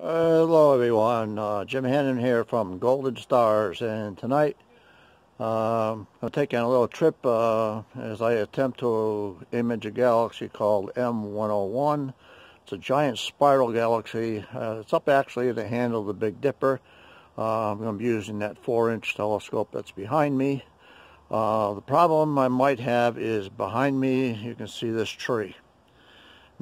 Hello everyone, uh, Jim Hannon here from Golden Stars and tonight um, I'm taking a little trip uh, as I attempt to image a galaxy called M101. It's a giant spiral galaxy. Uh, it's up actually at the handle of the Big Dipper. Uh, I'm going to be using that 4 inch telescope that's behind me. Uh, the problem I might have is behind me you can see this tree.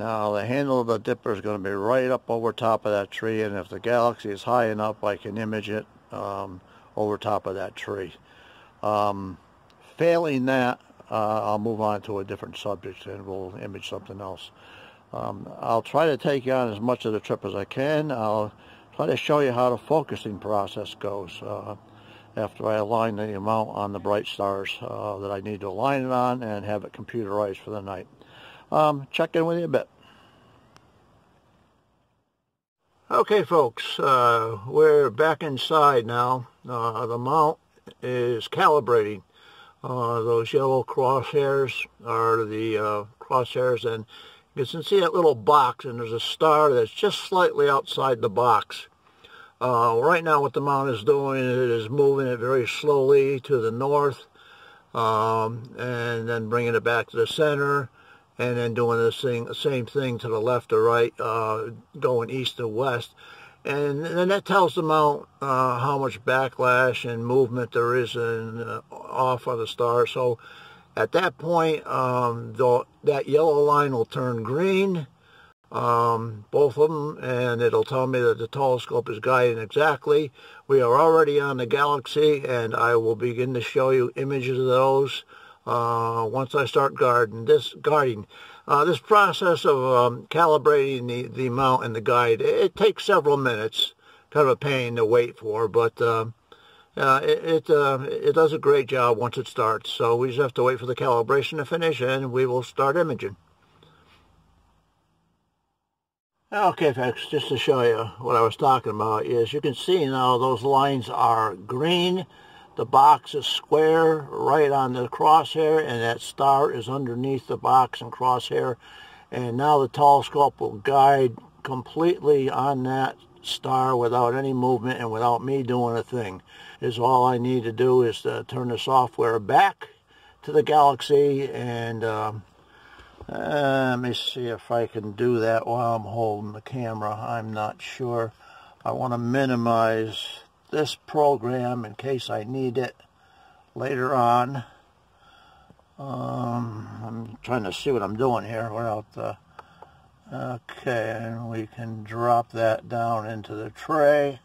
Now the handle of the dipper is going to be right up over top of that tree and if the galaxy is high enough I can image it um, over top of that tree. Um, failing that uh, I'll move on to a different subject and we'll image something else. Um, I'll try to take you on as much of the trip as I can. I'll try to show you how the focusing process goes uh, after I align the mount on the bright stars uh, that I need to align it on and have it computerized for the night. Um, check in with you a bit. Okay, folks, uh, we're back inside now. Uh, the mount is calibrating. Uh, those yellow crosshairs are the uh, crosshairs, and you can see that little box, and there's a star that's just slightly outside the box. Uh, right now what the mount is doing, is it is moving it very slowly to the north, um, and then bringing it back to the center, and then doing the same, same thing to the left or right, uh, going east to west. And then that tells the mount uh, how much backlash and movement there is in, uh, off of the star. So at that point, um, the, that yellow line will turn green, um, both of them, and it'll tell me that the telescope is guiding exactly. We are already on the galaxy, and I will begin to show you images of those uh, once I start guarding this guarding. Uh, this process of um, calibrating the, the mount and the guide, it, it, takes several minutes. Kind of a pain to wait for, but uh, uh, it it, uh, it, does a great job once it starts. So we just have to wait for the calibration to finish, and we will start imaging. Okay, folks, just to show you what I was talking about is you can see now those lines are green the box is square right on the crosshair and that star is underneath the box and crosshair. And now the telescope will guide completely on that star without any movement and without me doing a thing. Is all I need to do is to turn the software back to the Galaxy and um, uh, let me see if I can do that while I'm holding the camera. I'm not sure. I want to minimize this program in case I need it later on. Um, I'm trying to see what I'm doing here without the... Okay, and we can drop that down into the tray.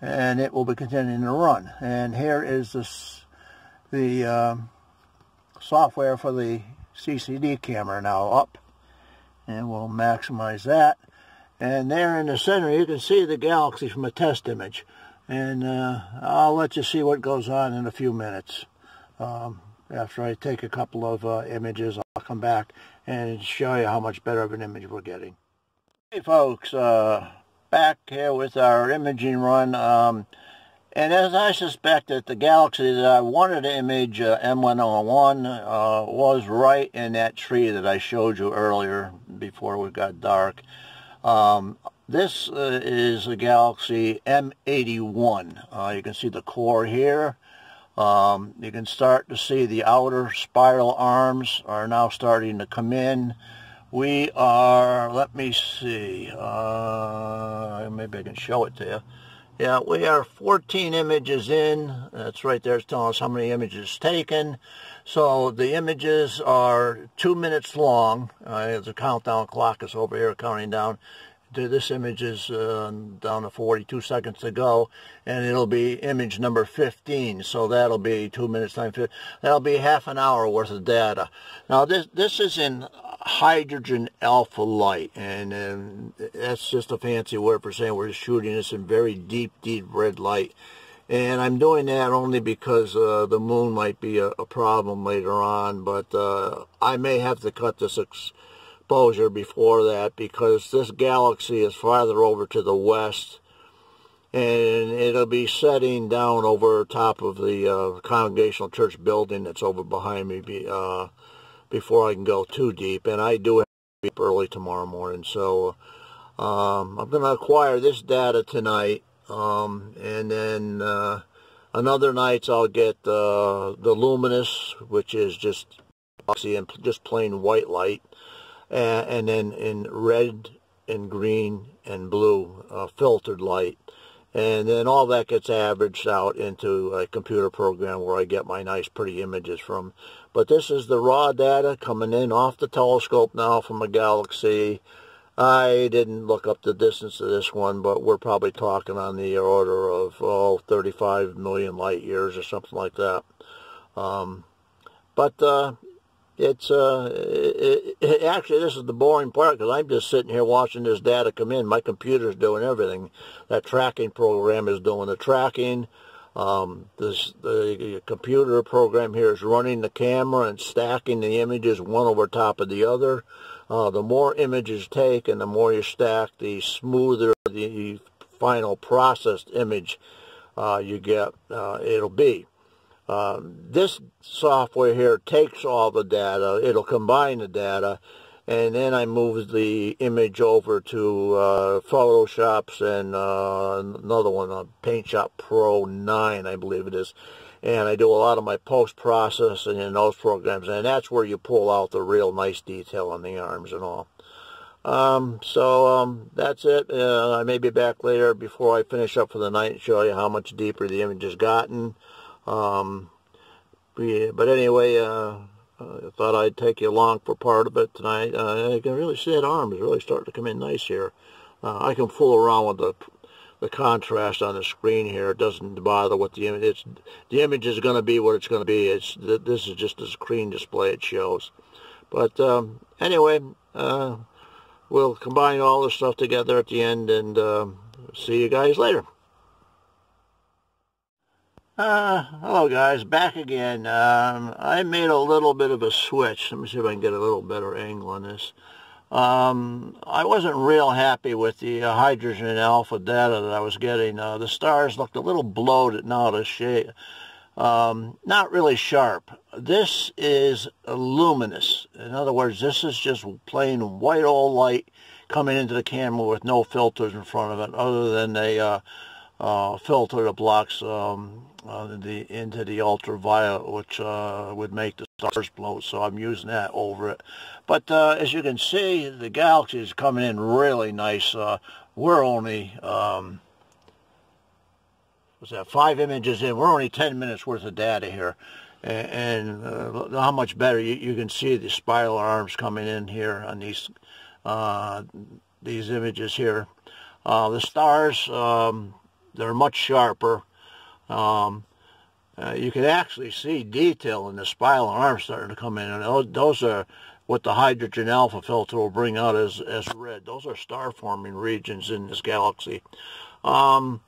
And it will be continuing to run. And here is this, the um, software for the CCD camera now up. And we'll maximize that. And there in the center, you can see the galaxy from a test image. And uh, I'll let you see what goes on in a few minutes. Um, after I take a couple of uh, images, I'll come back and show you how much better of an image we're getting. Hey folks, uh, back here with our imaging run. Um, and as I suspected, the galaxy that I wanted to image, uh, M101, uh, was right in that tree that I showed you earlier before it got dark. Um, this uh, is a Galaxy M81. Uh, you can see the core here. Um, you can start to see the outer spiral arms are now starting to come in. We are, let me see, uh, maybe I can show it to you. Yeah, we are 14 images in. That's right there. It's telling us how many images taken. So the images are two minutes long. Uh, the countdown clock is over here counting down. This image is uh, down to 42 seconds to go, and it'll be image number 15. So that'll be two minutes time. That'll be half an hour worth of data. Now this this is in hydrogen alpha light, and, and that's just a fancy word for saying we're shooting this in very deep, deep red light. And I'm doing that only because uh, the moon might be a, a, problem later on, but uh, I may have to cut this exposure before that because this galaxy is farther over to the west and it'll be setting down over top of the uh, Congregational Church building that's over behind me uh, before I can go too deep. And I do have to be early tomorrow morning, so Um, I'm going to acquire this data tonight, um, and then uh, another nights I'll get uh, the luminance, which is just oxy and just plain white light, and, and then in red and green and blue uh, filtered light. And then all that gets averaged out into a computer program where I get my nice pretty images from. But this is the raw data coming in off the telescope now from a galaxy. I didn't look up the distance of this one, but we're probably talking on the order of, oh, 35 million light years or something like that. Um, but uh, it's uh, it, it, actually this is the boring part because I'm just sitting here watching this data come in. My computer's doing everything. That tracking program is doing the tracking. Um, this the computer program here is running the camera and stacking the images one over top of the other. Uh, the more images take and the more you stack, the smoother the final processed image uh, you get uh, it'll be. Um, this software here takes all the data, it'll combine the data, and then I move the image over to uh, Photoshops and uh, another one, uh, PaintShop Pro 9, I believe it is. And I do a lot of my post-processing in those programs, and that's where you pull out the real nice detail on the arms and all. Um, so um, that's it. Uh, I may be back later before I finish up for the night and show you how much deeper the image has gotten. Um, yeah, but anyway, uh, I thought I'd take you along for part of it tonight. Uh, I can really see that arm is really starting to come in nice here. Uh, I can fool around with the the contrast on the screen here. It doesn't bother what the image. It's the image is going to be what it's going to be. It's this is just a screen display it shows. But um, anyway, uh, we'll combine all this stuff together at the end and uh, see you guys later. Uh, hello guys, back again. Um, I made a little bit of a switch. Let me see if I can get a little better angle on this. Um, I wasn't real happy with the uh, hydrogen alpha data that I was getting. Uh, the stars looked a little bloated now to shape. Um, not really sharp. This is luminance. In other words, this is just plain white old light coming into the camera with no filters in front of it other than a uh, uh, filter that blocks um, uh, the into the ultraviolet, which uh, would make the stars blow. So I'm using that over it. But uh, as you can see, the galaxy is coming in really nice. Uh, we're only um, what's that? Five images in. We're only 10 minutes worth of data here, and, and uh, how much better you, you, can see the spiral arms coming in here on these uh, these images here. the stars. Um, they're much sharper. Um, uh, you can actually see detail in the spiral arms starting to come in. And those, are what the hydrogen alpha filter will bring out as, as red. Those are star-forming regions in this galaxy. Um,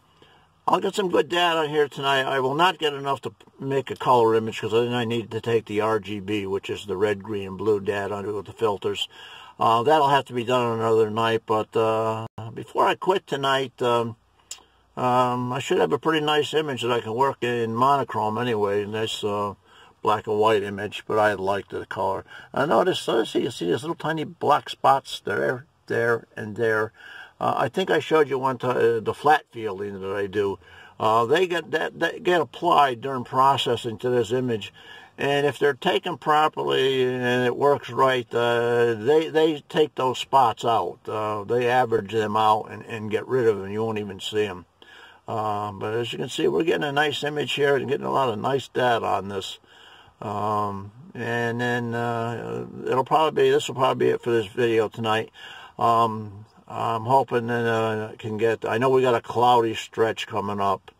I'll get some good data here tonight. I will not get enough to make a color image because then I need to take the RGB, which is the red, green, and blue data with the filters. Uh, that'll have to be done another night. But uh, before I quit tonight, um, um, I should have a pretty nice image that I can work in monochrome anyway, nice uh, black and white image, but I like the color. I notice, uh, see, you see these little tiny black spots there, there, and there. Uh, I think I showed you one time uh, the flat fielding that I do. Uh, they get that, that get applied during processing to this image, and if they're taken properly and it works right, uh, they they take those spots out. Uh, they average them out and, and get rid of them. You won't even see them. Um, but as you can see, we're getting a nice image here and getting a lot of nice data on this. Um, and then uh, it'll probably be, this will probably be it for this video tonight. Um, I'm hoping that uh, I can get, I know we got a cloudy stretch coming up.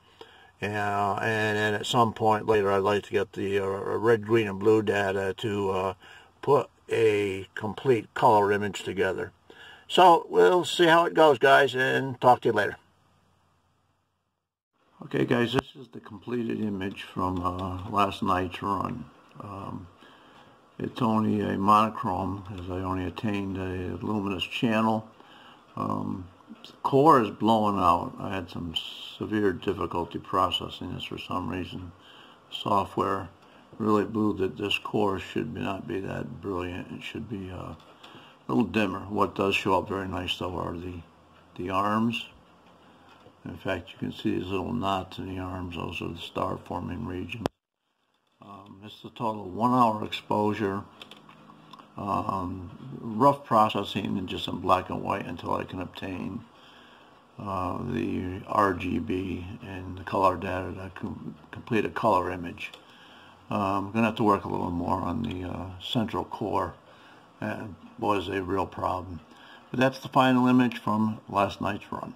Uh, and then at some point later, I'd like to get the uh, red, green, and blue data to uh, put a complete color image together. So we'll see how it goes, guys, and talk to you later. Okay guys, this is the completed image from uh, last night's run. Um, it's only a monochrome as I only attained a luminance channel. Um, the core is blowing out. I had some severe difficulty processing this for some reason. Software really blew that this core should not be that brilliant. It should be uh, a little dimmer. What does show up very nice though are the the arms. In fact, you can see these little knots in the arms. Those are the star forming regions. Um, it's a total one hour exposure. Um, rough processing and just in black and white until I can obtain uh, the RGB and the color data to com complete a color image. Uh, I'm going to have to work a little more on the uh, central core and was a real problem. But that's the final image from last night's run.